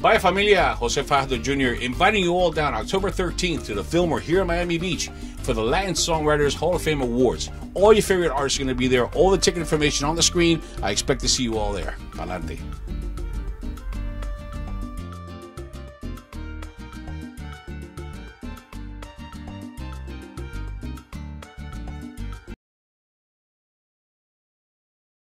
Bye, familia. Jose Fajardo Jr. inviting you all down October 13th to the Fillmore here in Miami Beach for the Latin Songwriters Hall of Fame Awards. All your favorite artists are going to be there. All the ticket information on the screen. I expect to see you all there. Palante.